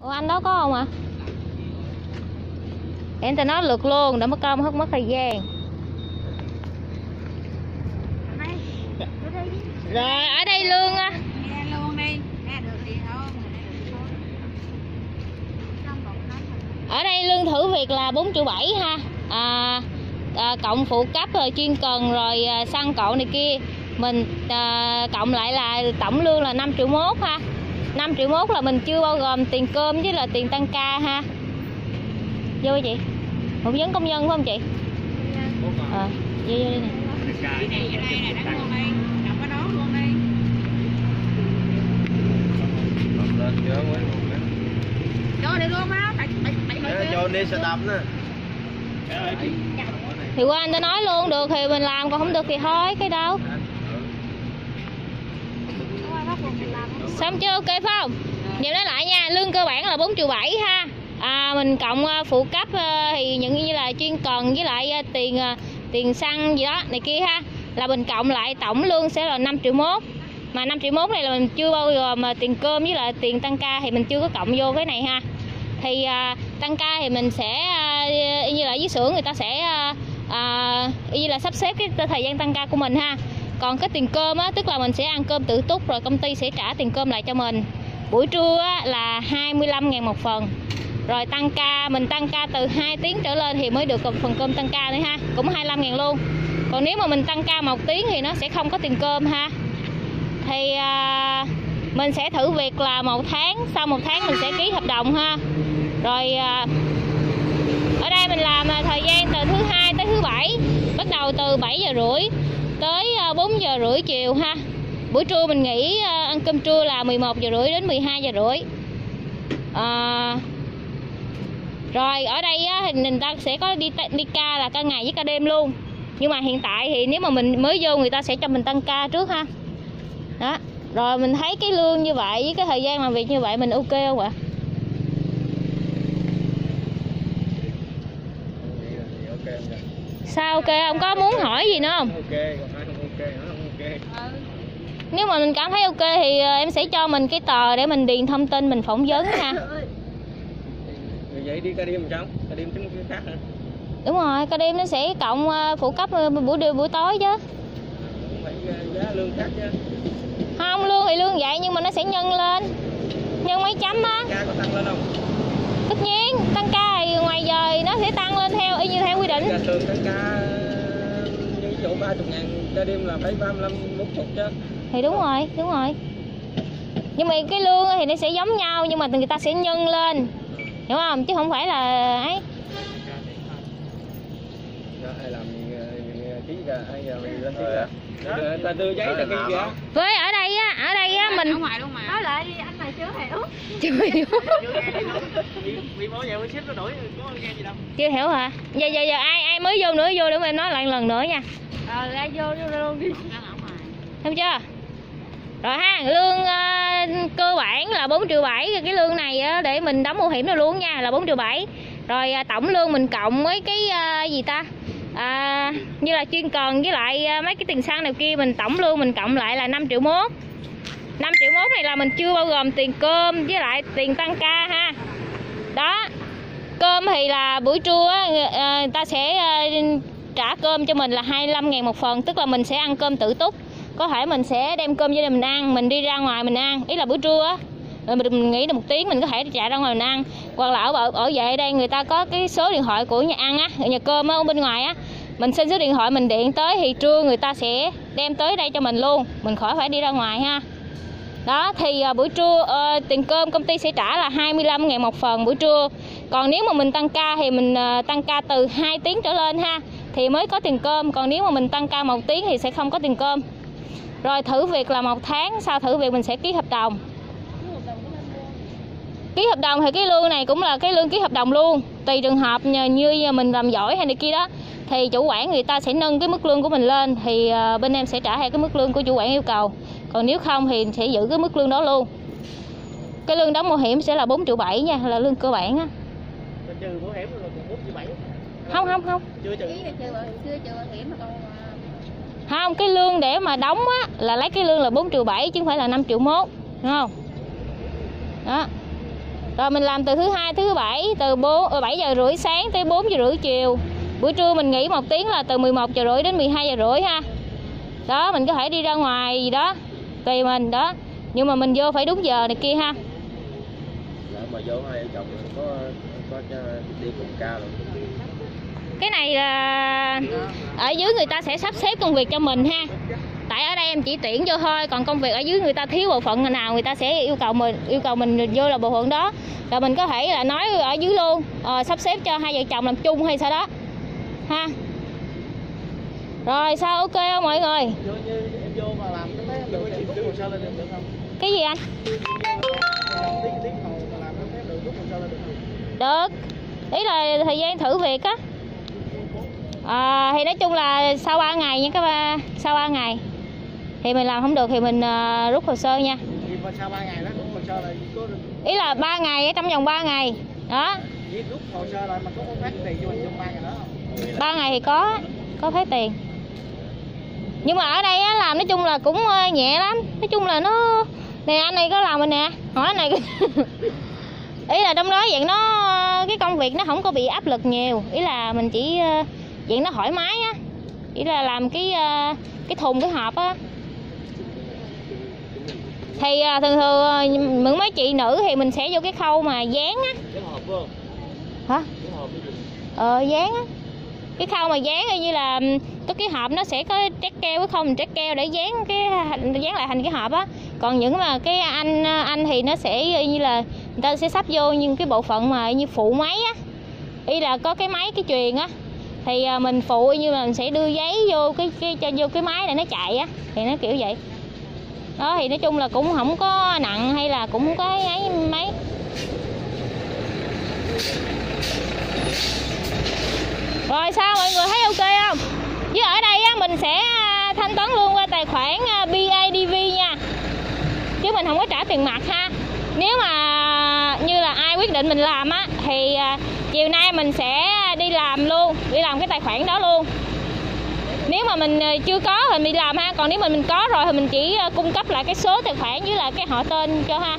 Ủa anh đó có không ạ? Để người ta nói lượt luôn, để mất công hết mất thời gian. Rồi ở đây lương á. Ở đây lương thử việc là 4 triệu 7 ha. À, à, cộng phụ cấp rồi chuyên cần rồi à, xăng cộ này kia. Mình à, cộng lại là tổng lương là 5 triệu mốt ha. 5 triệu mốt là mình chưa bao gồm tiền cơm với là tiền tăng ca ha. Vô chị. Một vấn công nhân phải không chị? Ờ, vô vô nè. ở đây đập đi cho đi luôn á tại tại tại người kia cho đi xe đạp nè thì qua anh ta nói luôn được thì mình làm còn không được thì thôi cái đâu xong chưa? Ok phải không? Nhớ nói lại nha lương cơ bản là 4 triệu 7 ha. À, mình cộng à, phụ cấp à, thì những như là chuyên cần với lại à, tiền tiền xăng gì đó này kia ha. Là mình cộng lại tổng lương sẽ là 5 triệu mốt. Mà 5 triệu mốt này là mình chưa bao gồm mà tiền cơm với lại tiền tăng ca thì mình chưa có cộng vô cái này ha. Thì à, tăng ca thì mình sẽ à, y như là với xưởng người ta sẽ à, à, y như là sắp xếp cái thời gian tăng ca của mình ha còn cái tiền cơm á tức là mình sẽ ăn cơm tự túc rồi công ty sẽ trả tiền cơm lại cho mình. Buổi trưa á, là 25 ngàn một phần. Rồi tăng ca mình tăng ca từ 2 tiếng trở lên thì mới được phần cơm tăng ca nữa ha. Cũng 25 ngàn luôn. Còn nếu mà mình tăng ca một tiếng thì nó sẽ không có tiền cơm ha. Thì à, mình sẽ thử việc là một tháng sau một tháng mình sẽ ký hợp đồng ha. Rồi à, ở đây mình làm thời gian từ thứ hai tới thứ bảy bắt đầu từ 7 giờ rưỡi. 4 giờ rưỡi chiều ha. Buổi trưa mình nghỉ à, ăn cơm trưa là 11 giờ rưỡi đến 12 giờ rưỡi. À, rồi ở đây á, thì người ta sẽ có đi đi ca là ca ngày với ca đêm luôn. Nhưng mà hiện tại thì nếu mà mình mới vô người ta sẽ cho mình tăng ca trước ha. Đó rồi mình thấy cái lương như vậy với cái thời gian làm việc như vậy mình ok không ạ? Sao ok? Không có muốn hỏi gì nữa không? Ok ok nếu mà mình cảm thấy ok thì ờ, em sẽ cho mình cái tờ để mình điền thông tin mình phỏng vấn ha vậy đi ca đêm sao? Ca đêm tính cái khác hả? Đúng rồi ca đêm nó sẽ cộng ờ, phụ cấp ờ, buổi đêm buổi tối chứ. Cũng phải uh, giá lương khác chứ. Không lương thì lương vậy nhưng mà nó sẽ nhân lên. Nhân mấy chấm á. Ca có tăng lên không? Tất nhiên tăng ca thì ngoài giờ thì nó sẽ tăng lên theo y như theo quy định. Ca thường tăng ca ví dụ 30 ngàn ca đêm là phải 35 40 chứ. Thì đúng rồi đúng rồi. Nhưng mà cái lương thì nó sẽ giống nhau nhưng mà người ta sẽ nhân lên. Hiểu không? Chứ không phải là ấy. Ký ra Rồi, ta đưa giấy ký kìa với ở đây á ở đây á ở mình ngoài luôn mà. Nói lại đi anh hiểu. Chưa hiểu. Nó gì đâu. Chưa hiểu hả? Giờ giờ giờ ai ai mới vô nữa vô để em nói lại lần nữa nha. Ờ ra vô luôn đi Thấy chưa? Rồi ha, lương ờ, cơ bản là 4 triệu 7 Cái lương này á, để mình đóng bảo hiểm rồi luôn nha là 4 triệu 7 Rồi à, tổng lương mình cộng với cái à, gì ta? À, Như là chuyên cần với lại à, mấy cái tiền xăng nào kia Mình tổng lương mình cộng lại là 5 triệu mốt 5 triệu mốt này là mình chưa bao gồm tiền cơm với lại tiền tăng ca ha. Đó Cơm thì là buổi trưa à, người, ta sẽ à, trả cơm cho mình là 25 ngàn một phần Tức là mình sẽ ăn cơm tự túc. Có thể mình sẽ đem cơm gia đình mình ăn mình đi ra ngoài mình ăn. Ý là buổi trưa á rồi mình nghỉ được một tiếng mình có thể chạy ra ngoài mình ăn. Hoặc là ở ở, ở vậy đây người ta có cái số điện thoại của nhà ăn á nhà cơm á ở bên ngoài á. Mình xin số điện thoại mình điện tới thì trưa người ta sẽ đem tới đây cho mình luôn. Mình khỏi phải đi ra ngoài ha đó thì à, buổi trưa uh, tiền cơm công ty sẽ trả là 25 ngàn một phần buổi trưa. Còn nếu mà mình tăng ca thì mình uh, tăng ca từ 2 tiếng trở lên ha thì mới có tiền cơm. Còn nếu mà mình tăng ca một tiếng thì sẽ không có tiền cơm. Rồi thử việc là một tháng sau thử việc mình sẽ ký hợp đồng. Ký hợp đồng thì cái lương này cũng là cái lương ký hợp đồng luôn. Tùy trường hợp như, như mình làm giỏi hay này kia đó thì chủ quản người ta sẽ nâng cái mức lương của mình lên thì à, bên em sẽ trả theo cái mức lương của chủ quản yêu cầu. Còn nếu không thì sẽ giữ cái mức lương đó luôn. Cái lương đóng bảo hiểm sẽ là 4 triệu 7 nha là lương cơ bản á. Trừ bảo hiểm rồi còn 4 triệu 7 không không không. Chưa trừ. Chưa chưa bảo hiểm mà còn không cái lương để mà đóng á là lấy cái lương là 4 triệu 7 chứ không phải là 5 triệu mốt đúng không? Đó. Rồi mình làm từ thứ hai thứ bảy từ 4 7 giờ rưỡi sáng tới 4 giờ rưỡi chiều buổi trưa mình nghỉ một tiếng là từ 11 giờ rưỡi đến 12 giờ rưỡi ha. Đó mình có thể đi ra ngoài gì đó tùy mình đó. Nhưng mà mình vô phải đúng giờ này kia ha. Lỡ mà vô hai chồng có có đi cùng ca luôn cái này là ở dưới người ta sẽ sắp xếp công việc cho mình ha. Tại ở đây em chỉ tuyển vô thôi còn công việc ở dưới người ta thiếu bộ phận nào người ta sẽ yêu cầu mình yêu cầu mình vô là bộ phận đó. Rồi mình có thể là nói ở dưới luôn ờ, sắp xếp cho hai vợ chồng làm chung hay sao đó ha. Rồi sao ok không mọi người? Cái gì anh? Được ý là thời gian thử việc á. À, thì nói chung là sau 3 ngày nha các ba sau 3 ngày. Thì mình làm không được thì mình ờ, rút hồ sơ nha. Thì mà sau 3 ngày đó rút hồ sơ là có ý là 3 ngày trong vòng 3 ngày. Đó. Rút hồ sơ lại mà có phát tiền cho mình trong 3 ngày đó không? 3 ngày thì có có phát tiền. Nhưng mà ở đây á, làm nói chung là cũng ờ, nhẹ lắm. Nói chung là nó nè anh này có làm rồi nè. Hỏi này ý là trong đó dạng nó cái công việc nó không có bị áp lực nhiều. Ý là mình chỉ ờ, dạng nó thoải mái á. Ý là làm cái ờ, cái thùng cái hộp á. Thì ờ, thường thường ờ, những mấy chị nữ thì mình sẽ vô cái khâu mà dán á. Hả? Ờ dán á cái khâu mà dán như là có cái hộp nó sẽ có trét keo với không trét keo để dán cái dán lại thành cái hộp á. Còn những mà cái anh anh thì nó sẽ như là người ta sẽ sắp vô những cái bộ phận mà như phụ máy á. Y là có cái máy cái truyền á. Thì ờ, mình phụ như là mình sẽ đưa giấy vô cái, cái cho vô cái máy để nó chạy á. Thì nó kiểu vậy. Đó thì nói chung là cũng không có nặng hay là cũng không có ấy mấy. Rồi sao mọi người thấy ok không? Với ở đây á, mình sẽ à, thanh toán luôn qua tài khoản à, BIDV nha. Chứ mình không có trả tiền mặt ha. Nếu mà như là ai quyết định mình làm á Thì à, chiều nay mình sẽ đi làm luôn Đi làm cái tài khoản đó luôn. Nếu mà mình chưa có thì mình làm ha. Còn nếu mà mình có rồi thì mình chỉ cung cấp lại cái số tài khoản với lại cái họ tên cho ha.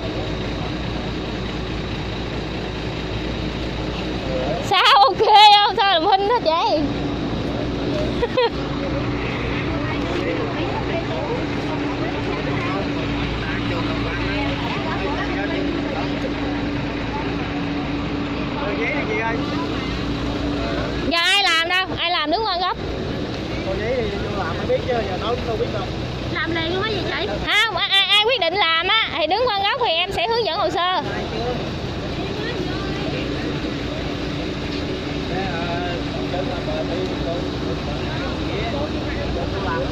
Sao? Ok không sao làm huynh hết vậy Rồi giấy này chị ơi giờ ai làm đâu ai làm đứng qua góc Còn giấy thì làm biết chứ, giờ nói đâu biết đâu. làm liền luôn á gì chị không ai, ai, quyết định làm á thì đứng qua góc thì em sẽ hướng dẫn hồ sơ Ai chưa?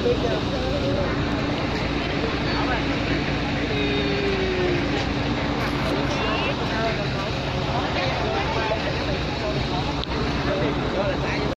Thế, ờ,